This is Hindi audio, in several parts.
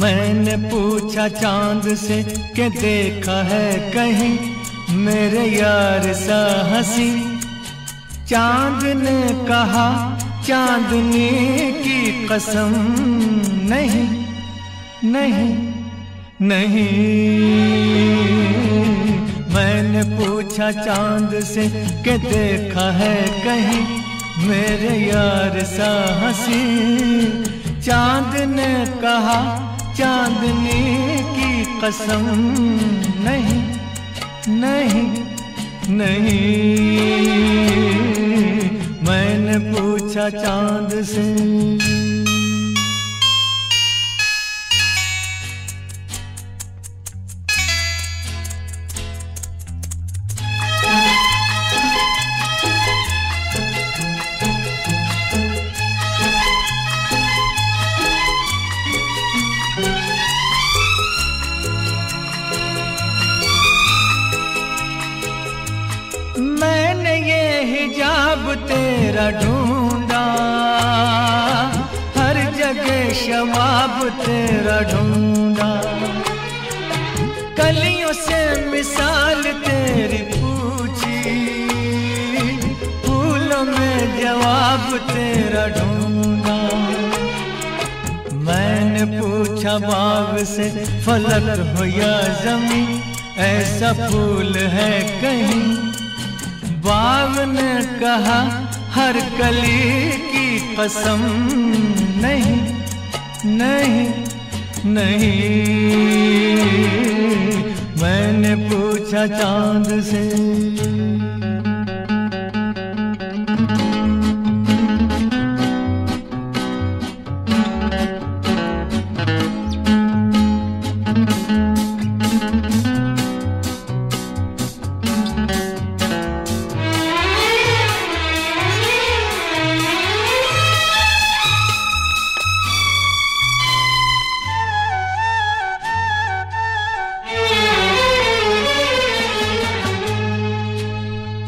मैंने पूछा चाँद से कि देखा है कहीं मेरे यार सा हँसी। चाँद ने कहा चांदनी की कसम नहीं नहीं नहीं। मैंने पूछा चाँद से कि देखा है कहीं मेरे यार सा हँसी। चाँद ने कहा चांदनी की कसम नहीं नहीं नहीं। मैंने पूछा चाँद से हिजाब तेरा ढूंढा। हर जगह शवाब तेरा ढूंढा। कलियों से मिसाल तेरी पूछी। फूलों में जवाब तेरा ढूंढा। मैंने पूछा बाग से, फलक हो या जमी ऐसा फूल है कहीं। बाग ने कहा हर कली की कसम नहीं नहीं नहीं। मैंने पूछा चाँद से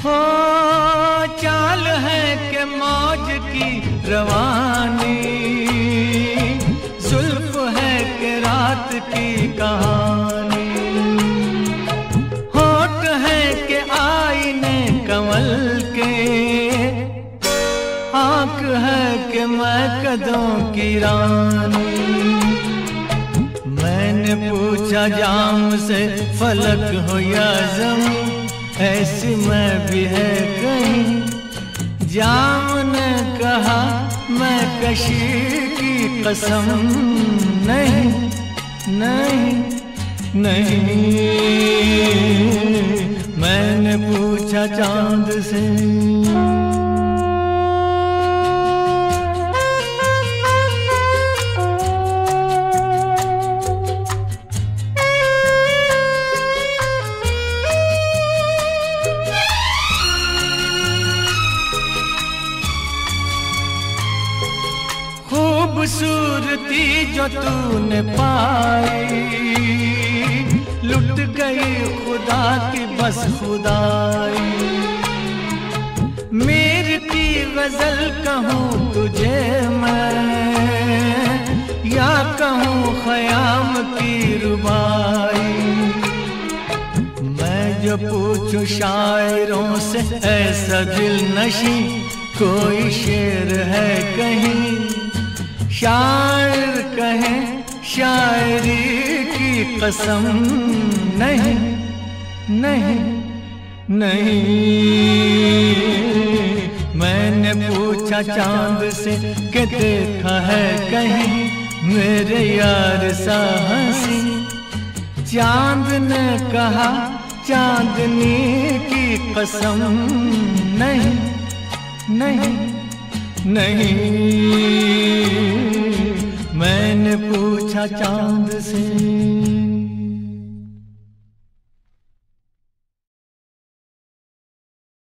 हो, चाल है के मौज की रवानी। जुल्फ है के रात की कहानी। होठ है के आईने कमल के। आँख है के मैं कदों की रानी। मैंने पूछा जाम से फलक हो या जमी। ऐसी मैं भी है कहीं। जाम ने कहा मैं कशी की कसम। नहीं नहीं नहीं। मैंने पूछा चाँद से। खूबसूरती जो तूने पाई। लुट गई खुदा की बस खुदाई। मेरी की गज़ल कहूँ तुझे मैं, या कहूँ खयाम की रुबाई। मैं जो पूछूँ शायरों से, ऐसा दिल नशी कोई शेर है कहीं। शायर कहे, शायरी की कसम नहीं नहीं नहीं। मैंने पूछा चाँद से कि देखा है कहीं? मेरे यार सा हँसी चाँद ने कहा, चांदनी की कसम नहीं नहीं नहीं। चाँद से।